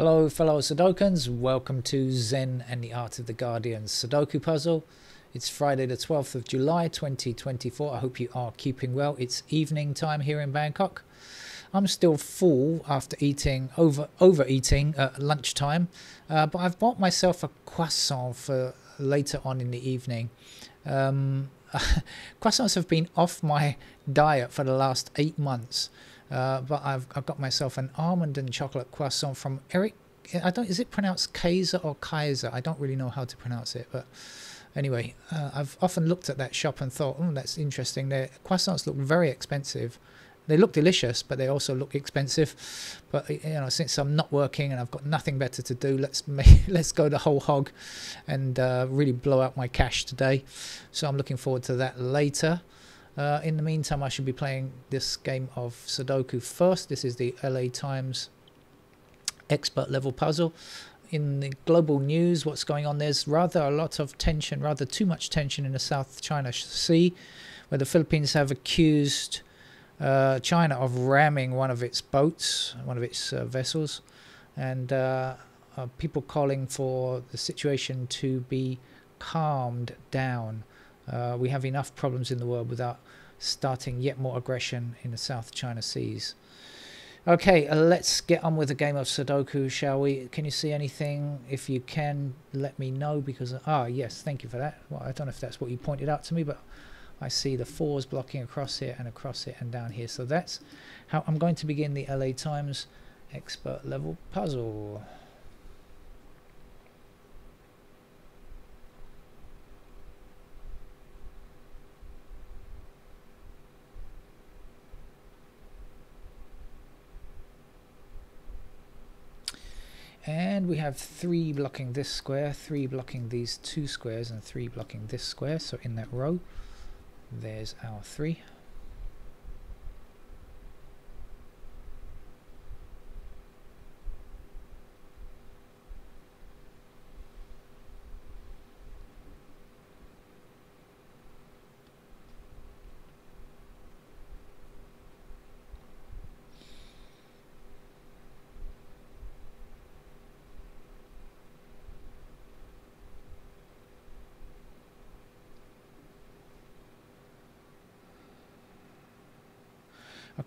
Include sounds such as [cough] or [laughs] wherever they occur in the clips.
Hello fellow Sudokans, welcome to Zen and the Art of the Guardian Sudoku Puzzle. It's Friday the 12th of July 2024. I hope you are keeping well. It's evening time here in Bangkok. I'm still full after eating, over overeating at lunchtime, uh, but I've bought myself a croissant for later on in the evening. Um, [laughs] croissants have been off my diet for the last eight months. Uh, but I've, I've got myself an almond and chocolate croissant from Eric. I don't. Is it pronounced Kaiser or Kaiser? I don't really know how to pronounce it, but anyway, uh, I've often looked at that shop and thought, oh, that's interesting. Their croissants look very expensive. They look delicious, but they also look expensive. But you know, since I'm not working and I've got nothing better to do, let's [laughs] make, let's go the whole hog and uh, really blow out my cash today. So I'm looking forward to that later. Uh, in the meantime, I should be playing this game of Sudoku first. This is the LA Times expert level puzzle. In the global news, what's going on? There's rather a lot of tension, rather too much tension in the South China Sea, where the Philippines have accused uh, China of ramming one of its boats, one of its uh, vessels, and uh, people calling for the situation to be calmed down. Uh, we have enough problems in the world without starting yet more aggression in the South China Seas. Okay, uh, let's get on with the game of Sudoku, shall we? Can you see anything? If you can, let me know because... Ah, yes, thank you for that. Well, I don't know if that's what you pointed out to me, but I see the fours blocking across here and across here and down here. So that's how I'm going to begin the LA Times expert level puzzle. And we have three blocking this square three blocking these two squares and three blocking this square. So in that row there's our three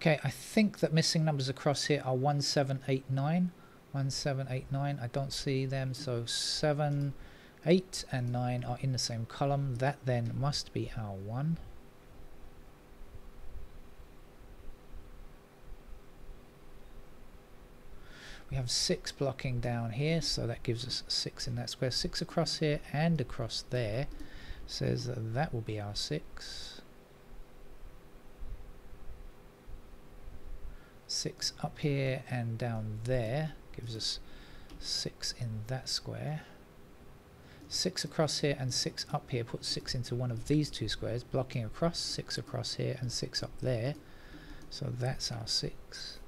Okay, I think that missing numbers across here are 1789. 1789, I don't see them, so 7, 8 and 9 are in the same column. That then must be our 1. We have 6 blocking down here, so that gives us 6 in that square. 6 across here and across there says that, that will be our 6. 6 up here and down there gives us 6 in that square. 6 across here and 6 up here puts 6 into one of these two squares blocking across 6 across here and 6 up there. So that's our 6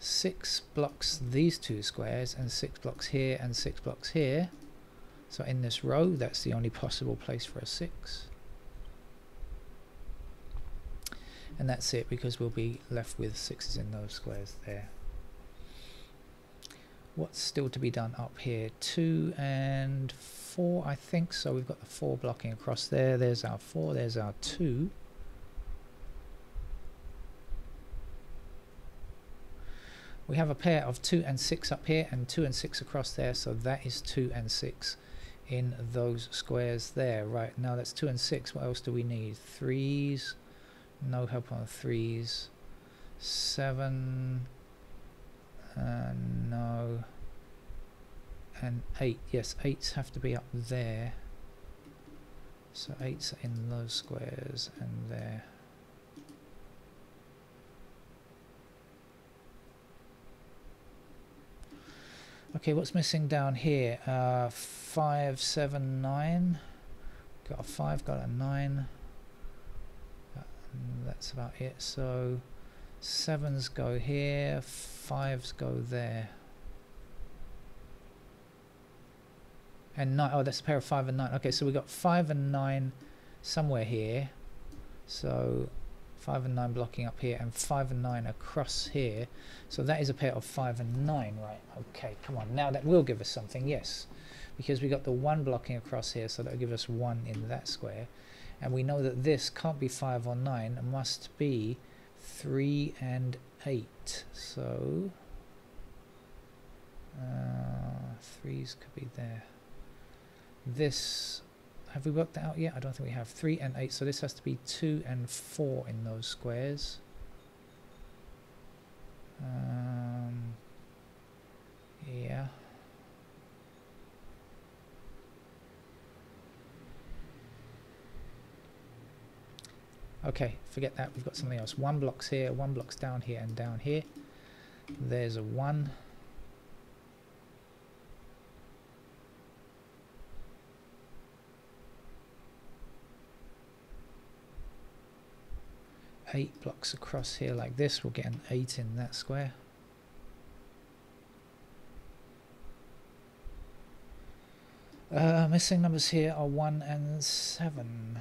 6 blocks these two squares and 6 blocks here and 6 blocks here. So in this row that's the only possible place for a 6 and that's it because we'll be left with sixes in those squares there. What's still to be done up here? Two and four I think. So we've got the four blocking across there. There's our four there's our two. We have a pair of 2 and 6 up here and 2 and 6 across there. So that is 2 and 6 in those squares there. Right now that's 2 and 6 what else do we need? Threes no help on threes. Seven. Uh, no. And eight. Yes, eights have to be up there. So eights are in those squares and there. Okay, what's missing down here? Uh, five, seven, nine. Got a five, got a nine that's about it. So sevens go here fives go there. And nine oh that's a pair of five and nine. Okay so we got five and nine somewhere here. So 5 and 9 blocking up here and 5 and 9 across here. So that is a pair of 5 and 9 right? Okay come on. Now that will give us something yes. Because we got the 1 blocking across here so that will give us 1 in that square and we know that this can't be 5 or 9 it must be 3 and 8 so uh, 3's could be there this have we worked that out yet? I don't think we have. 3 and 8, so this has to be 2 and 4 in those squares. Um, yeah. Okay, forget that. We've got something else. One block's here, one block's down here and down here. There's a 1. eight blocks across here like this, we'll get an eight in that square. Uh, missing numbers here are one and seven.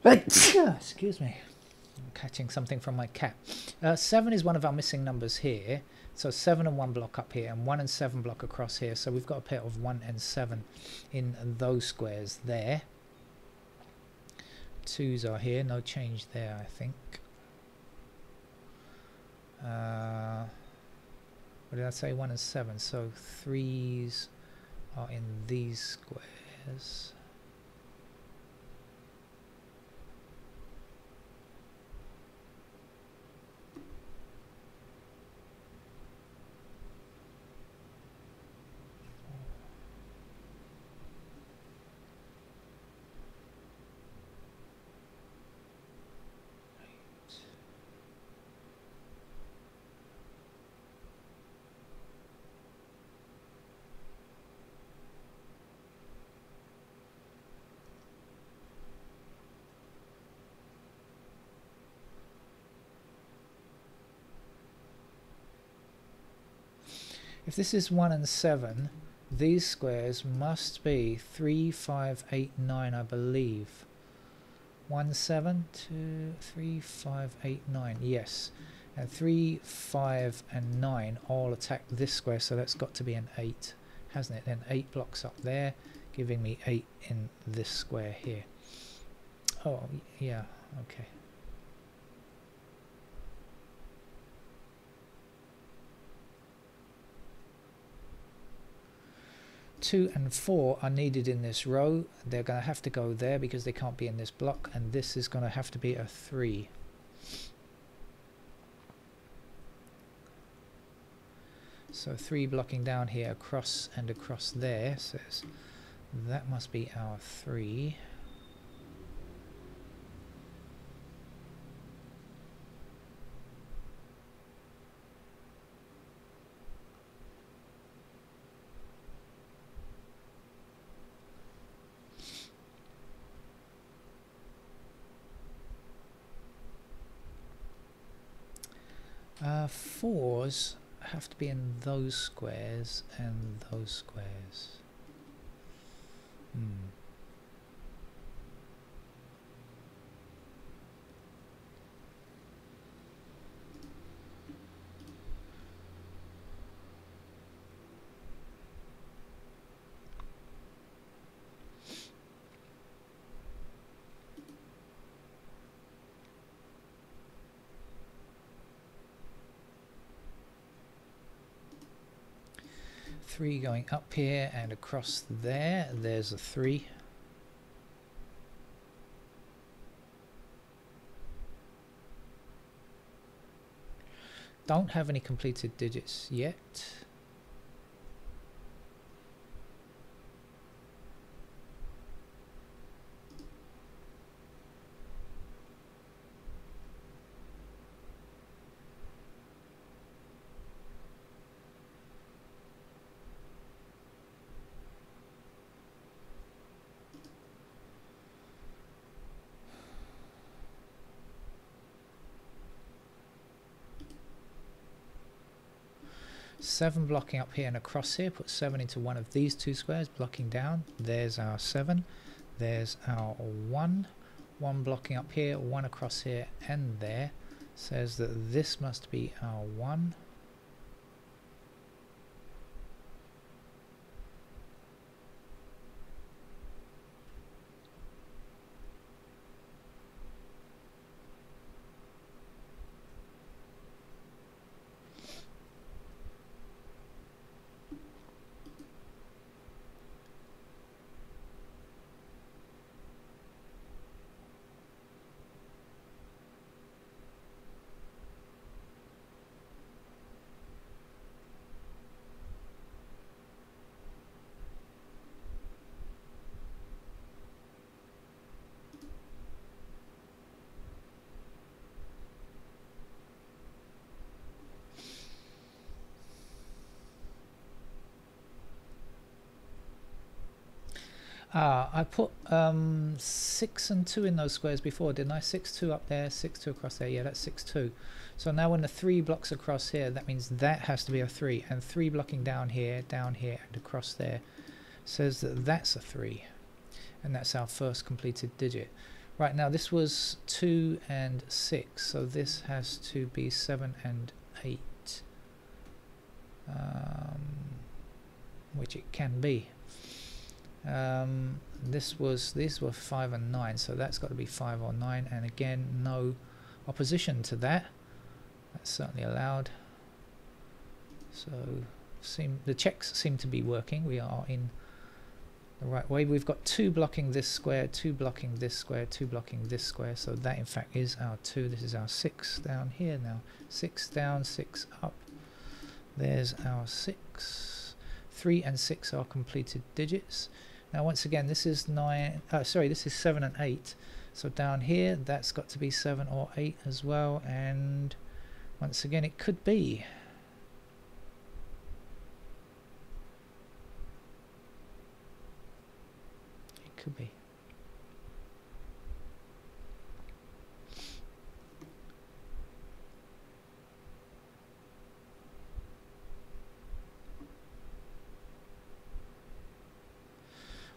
[laughs] Excuse me. I'm catching something from my cat. Uh, 7 is one of our missing numbers here. So 7 and 1 block up here and 1 and 7 block across here. So we've got a pair of 1 and 7 in those squares there. 2s are here. No change there, I think. Uh, what did I say? 1 and 7. So 3s are in these squares. If this is 1 and 7, these squares must be 3, 5, 8, 9, I believe. 1, 7, 2, 3, 5, 8, 9, yes. And 3, 5 and 9 all attack this square, so that's got to be an 8, hasn't it? Then 8 blocks up there, giving me 8 in this square here. Oh, yeah, okay. 2 and 4 are needed in this row. They're going to have to go there because they can't be in this block and this is going to have to be a 3. So 3 blocking down here across and across there says that must be our 3. Uh, fours have to be in those squares and those squares. Hmm. three going up here and across there. There's a three. Don't have any completed digits yet. Seven blocking up here and across here. Put seven into one of these two squares blocking down. There's our seven. There's our one. One blocking up here one across here and there. Says that this must be our one Ah, I put um, 6 and 2 in those squares before, didn't I? 6, 2 up there, 6, 2 across there. Yeah, that's 6, 2. So now when the 3 blocks across here, that means that has to be a 3. And 3 blocking down here, down here, and across there says that that's a 3. And that's our first completed digit. Right, now this was 2 and 6, so this has to be 7 and 8. Um, which it can be. Um, this was these were five and nine, so that's got to be five or nine. And again, no opposition to that. That's certainly allowed. So seem the checks seem to be working. We are in the right way. We've got two blocking this square, two blocking this square, two blocking this square. So that in fact is our two. This is our six down here now. Six down, six up. There's our six. Three and six are completed digits. Now once again this is 9, uh, sorry this is 7 and 8 so down here that's got to be 7 or 8 as well. And once again it could be. It could be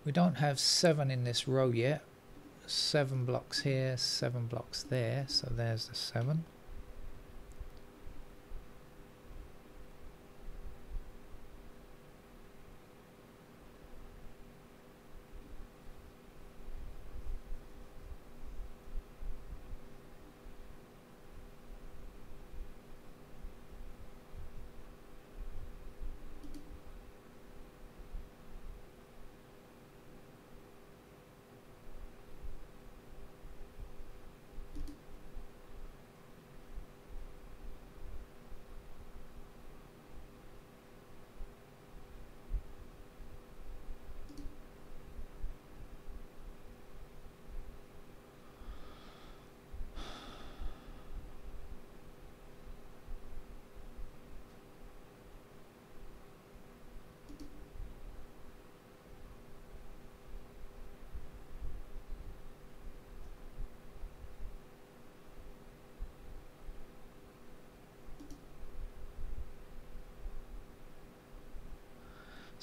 We don't have seven in this row yet. Seven blocks here, seven blocks there, so there's the seven.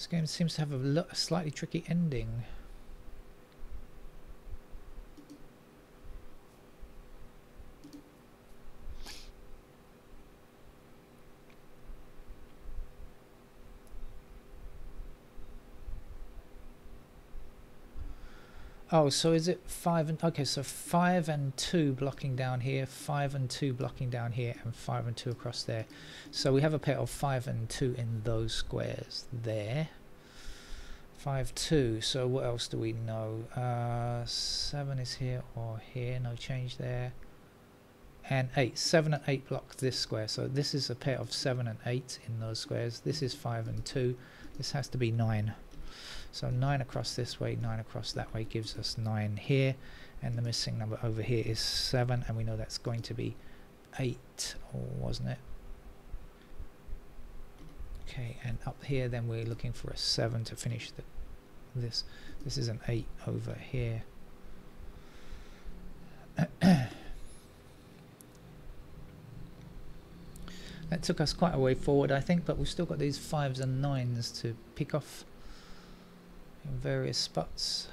This game seems to have a, slightly tricky ending. Oh, so is it five and okay? So five and two blocking down here, five and two blocking down here, and five and two across there. So we have a pair of five and two in those squares there. Five two. So what else do we know? Uh, seven is here or here. No change there. and 8. 7 and 8 block this square. So this is a pair of 7 and 8 in those squares. This is 5 and 2. This has to be 9. So 9 across this way, 9 across that way gives us 9 here. And the missing number over here is 7. And we know that's going to be 8, wasn't it? Okay, and up here then we're looking for a 7 to finish the, this. This is an 8 over here. [coughs] That took us quite a way forward, I think, but we've still got these fives and nines to pick off in various spots.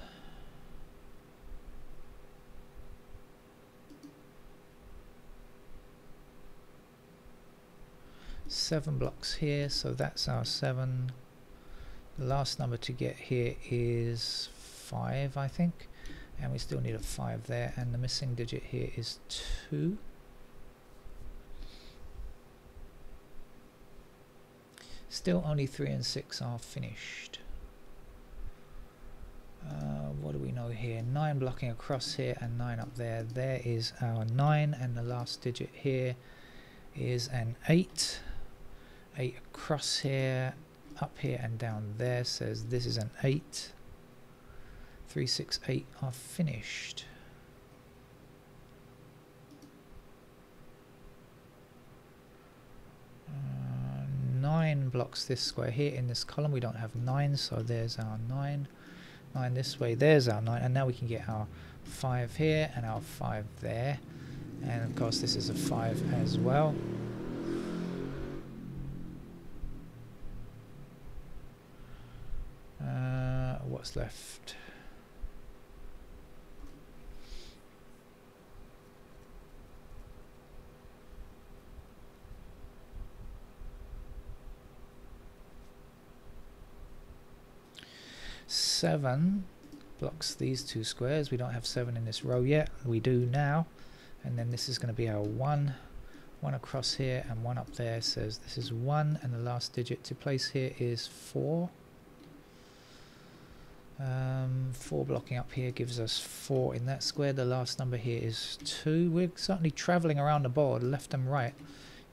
Seven blocks here, so that's our seven. The last number to get here is five, I think, and we still need a five there, and the missing digit here is two. Still only 3 and 6 are finished. Uh, what do we know here? 9 blocking across here and 9 up there. There is our 9 and the last digit here is an 8. 8 across here, up here and down there says this is an 8. 3, 6, 8 are finished. Uh, 9 blocks this square here in this column. We don't have 9, so there's our 9 this way. There's our 9. And now we can get our 5 here and our 5 there. And of course this is a 5 as well. Uh, what's left? Seven blocks these two squares. We don't have seven in this row yet. We do now. And then this is going to be our one. One across here and one up there says this is one and the last digit to place here is four. Um, four blocking up here gives us four in that square. The last number here is two. We're certainly travelling around the board left and right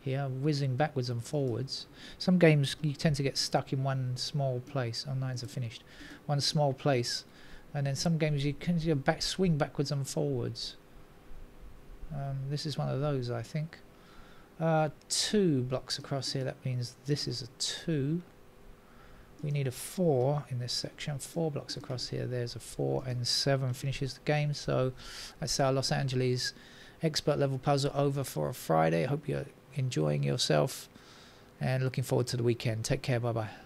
here, whizzing backwards and forwards. Some games you tend to get stuck in one small place. Oh, nines are finished. One small place. And then some games you can you back swing backwards and forwards. Um, this is one of those, I think. Uh, two blocks across here. That means this is a two. We need a four in this section. Four blocks across here. There's a four and seven finishes the game. So that's our Los Angeles expert level puzzle over for a Friday. I hope you're enjoying yourself and looking forward to the weekend. Take care. Bye bye.